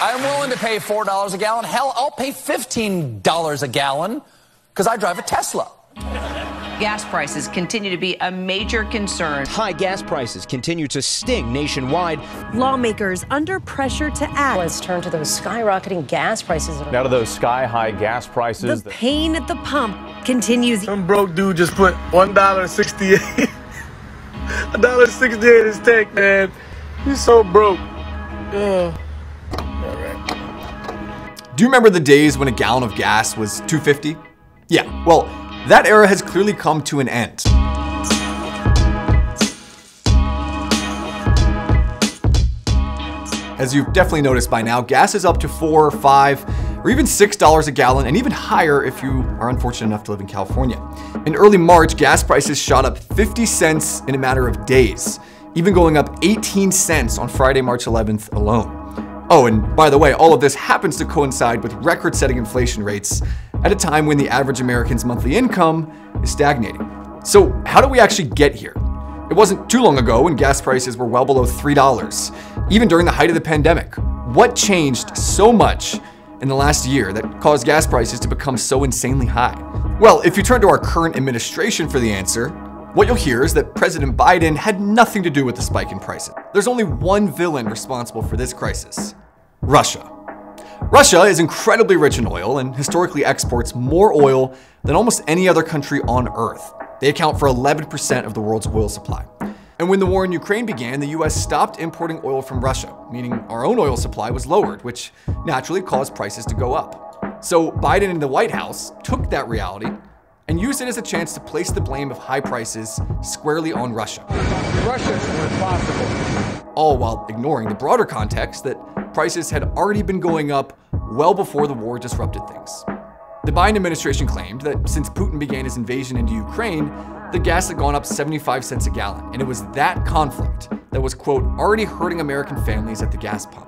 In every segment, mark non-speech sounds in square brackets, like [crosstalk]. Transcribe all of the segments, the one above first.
I'm willing to pay $4 a gallon. Hell, I'll pay $15 a gallon because I drive a Tesla. Gas prices continue to be a major concern. High gas prices continue to sting nationwide. Lawmakers under pressure to act. Let's turn to those skyrocketing gas prices. Now to those sky high gas prices. The pain at the pump continues. Some broke dude just put $1.68. [laughs] $1.68 in his tank, man. He's so broke. Uh, Do you remember the days when a gallon of gas was 250? Yeah, well, that era has clearly come to an end. As you've definitely noticed by now, gas is up to four, five, or even six dollars a gallon, and even higher if you are unfortunate enough to live in California. In early March, gas prices shot up 50 cents in a matter of days, even going up 18 cents on Friday, March 11th alone. Oh, and by the way, all of this happens to coincide with record setting inflation rates at a time when the average American's monthly income is stagnating. So, how did we actually get here? It wasn't too long ago when gas prices were well below $3, even during the height of the pandemic. What changed so much in the last year that caused gas prices to become so insanely high? Well, if you turn to our current administration for the answer, what you'll hear is that President Biden had nothing to do with the spike in prices. There's only one villain responsible for this crisis Russia. Russia is incredibly rich in oil and historically exports more oil than almost any other country on Earth. They account for 11% of the world's oil supply. And when the war in Ukraine began, the US stopped importing oil from Russia, meaning our own oil supply was lowered, which naturally caused prices to go up. So Biden and the White House took that reality and used it as a chance to place the blame of high prices squarely on Russia. Russia's responsible. All while ignoring the broader context that prices had already been going up well before the war disrupted things. The Biden administration claimed that since Putin began his invasion into Ukraine, the gas had gone up 75 cents a gallon, and it was that conflict that was, quote, already hurting American families at the gas pump.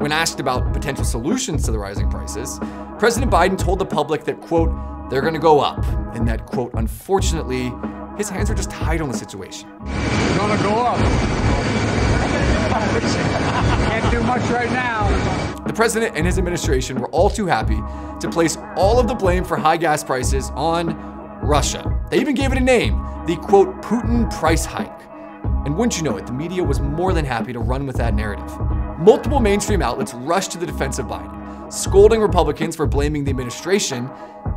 When asked about potential solutions to the rising prices, President Biden told the public that, quote, they're gonna go up, and that, quote, unfortunately, his hands are just tied on the situation. It's gonna go up. [laughs] Can't do much right now. The president and his administration were all too happy to place all of the blame for high gas prices on Russia. They even gave it a name, the quote, Putin price hike. And wouldn't you know it, the media was more than happy to run with that narrative. Multiple mainstream outlets rushed to the defense of Biden, scolding Republicans for blaming the administration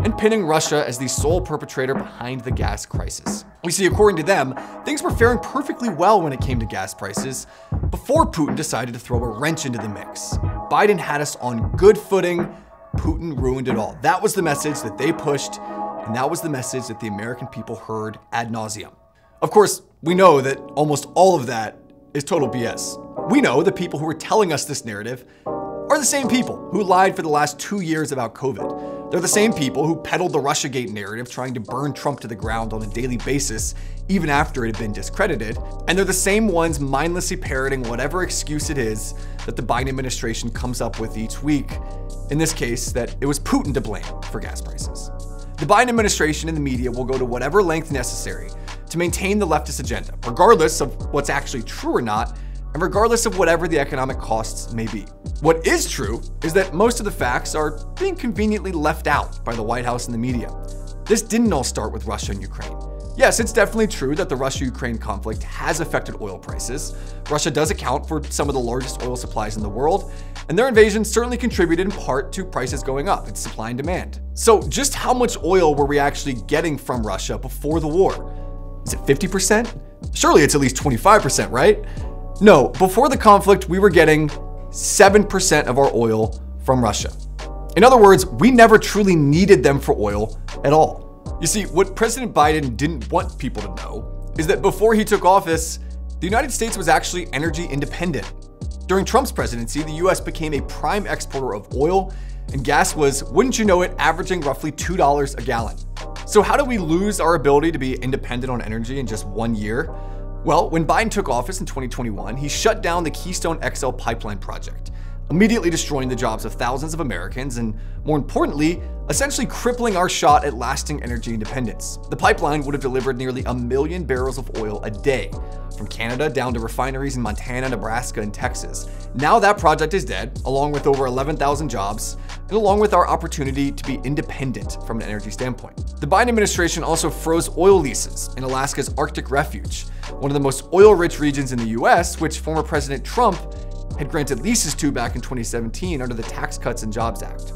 and pinning Russia as the sole perpetrator behind the gas crisis. We see, according to them, things were faring perfectly well when it came to gas prices before Putin decided to throw a wrench into the mix. Biden had us on good footing, Putin ruined it all. That was the message that they pushed, and that was the message that the American people heard ad nauseum. Of course, we know that almost all of that is total BS. We know the people who are telling us this narrative are the same people who lied for the last two years about COVID. They're the same people who peddled the Russiagate narrative, trying to burn Trump to the ground on a daily basis, even after it had been discredited. And they're the same ones mindlessly parroting whatever excuse it is that the Biden administration comes up with each week. In this case, that it was Putin to blame for gas prices. The Biden administration and the media will go to whatever length necessary to maintain the leftist agenda, regardless of what's actually true or not, and regardless of whatever the economic costs may be. What is true is that most of the facts are being conveniently left out by the White House and the media. This didn't all start with Russia and Ukraine. Yes, it's definitely true that the Russia Ukraine conflict has affected oil prices. Russia does account for some of the largest oil supplies in the world, and their invasion certainly contributed in part to prices going up. It's supply and demand. So, just how much oil were we actually getting from Russia before the war? Is it 50%? Surely it's at least 25%, right? No, before the conflict, we were getting 7% of our oil from Russia. In other words, we never truly needed them for oil at all. You see, what President Biden didn't want people to know is that before he took office, the United States was actually energy independent. During Trump's presidency, the US became a prime exporter of oil, and gas was, wouldn't you know it, averaging roughly $2 a gallon. So, how do we lose our ability to be independent on energy in just one year? Well, when Biden took office in 2021, he shut down the Keystone XL pipeline project, immediately destroying the jobs of thousands of Americans and, more importantly, essentially crippling our shot at lasting energy independence. The pipeline would have delivered nearly a million barrels of oil a day, from Canada down to refineries in Montana, Nebraska, and Texas. Now that project is dead, along with over 11,000 jobs, and along with our opportunity to be independent from an energy standpoint. The Biden administration also froze oil leases in Alaska's Arctic Refuge, one of the most oil rich regions in the US, which former President Trump had granted leases to back in 2017 under the Tax Cuts and Jobs Act.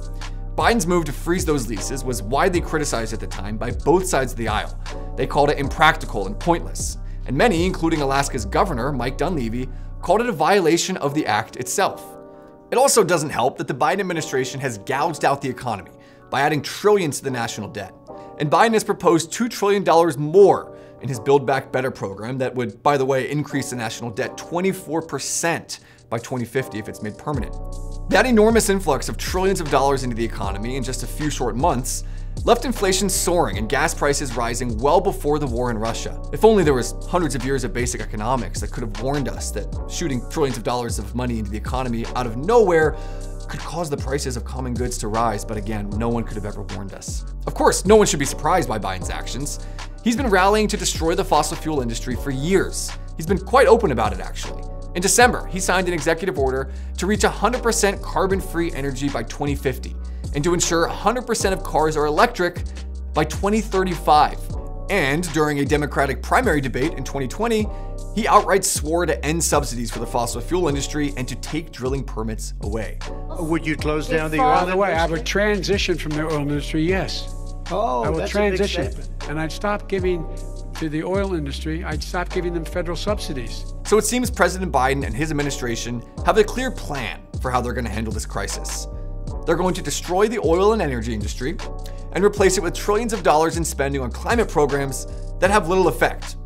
Biden's move to freeze those leases was widely criticized at the time by both sides of the aisle. They called it impractical and pointless, and many, including Alaska's governor, Mike Dunleavy, called it a violation of the act itself. It also doesn't help that the Biden administration has gouged out the economy by adding trillions to the national debt. And Biden has proposed $2 trillion more in his Build Back Better program that would, by the way, increase the national debt 24% by 2050 if it's made permanent. That enormous influx of trillions of dollars into the economy in just a few short months left inflation soaring and gas prices rising well before the war in Russia. If only there was hundreds of years of basic economics that could have warned us that shooting trillions of dollars of money into the economy out of nowhere could cause the prices of common goods to rise, but again, no one could have ever warned us. Of course, no one should be surprised by Biden's actions. He's been rallying to destroy the fossil fuel industry for years. He's been quite open about it, actually. In December, he signed an executive order to reach 100% carbon free energy by 2050 and to ensure 100% of cars are electric by 2035. And during a Democratic primary debate in 2020, he outright swore to end subsidies for the fossil fuel industry and to take drilling permits away. Would you close down the uh, By oil the way, I would transition from the oil industry, yes. Oh, I would that's transition. a big. And I'd stop giving to the oil industry, I'd stop giving them federal subsidies. So it seems President Biden and his administration have a clear plan for how they're going to handle this crisis. They're going to destroy the oil and energy industry and replace it with trillions of dollars in spending on climate programs that have little effect.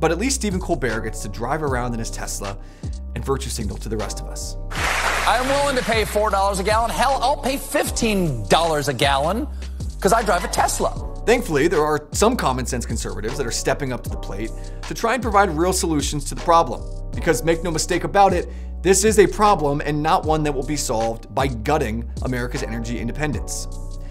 But at least Stephen Colbert gets to drive around in his Tesla and virtue signal to the rest of us. I'm willing to pay $4 a gallon. Hell, I'll pay $15 a gallon because I drive a Tesla. Thankfully, there are some common sense conservatives that are stepping up to the plate to try and provide real solutions to the problem. Because make no mistake about it, this is a problem and not one that will be solved by gutting America's energy independence.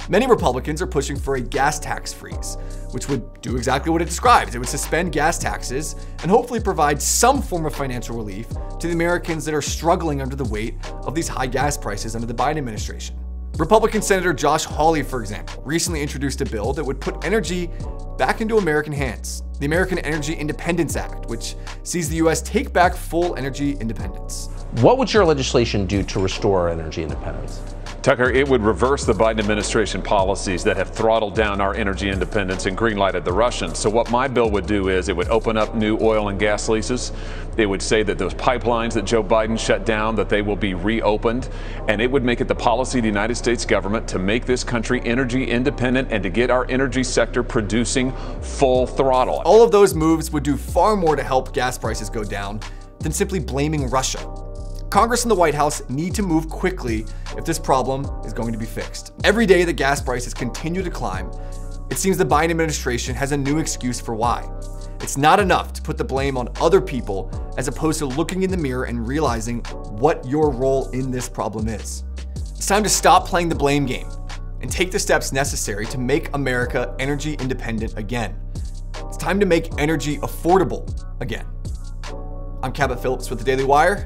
Many Republicans are pushing for a gas tax freeze, which would do exactly what it describes. It would suspend gas taxes and hopefully provide some form of financial relief to the Americans that are struggling under the weight of these high gas prices under the Biden administration. Republican Senator Josh Hawley, for example, recently introduced a bill that would put energy back into American hands the American Energy Independence Act, which sees the U.S. take back full energy independence. What would your legislation do to restore our energy independence? Tucker, it would reverse the Biden administration policies that have throttled down our energy independence and greenlighted the Russians. So, what my bill would do is it would open up new oil and gas leases. It would say that those pipelines that Joe Biden shut down, that they will be reopened. And it would make it the policy of the United States government to make this country energy independent and to get our energy sector producing full throttle. All of those moves would do far more to help gas prices go down than simply blaming Russia. Congress and the White House need to move quickly if this problem is going to be fixed. Every day the gas prices continue to climb, it seems the Biden administration has a new excuse for why. It's not enough to put the blame on other people as opposed to looking in the mirror and realizing what your role in this problem is. It's time to stop playing the blame game and take the steps necessary to make America energy independent again. It's time to make energy affordable again. I'm Cabot Phillips with the Daily Wire.